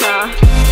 Yeah.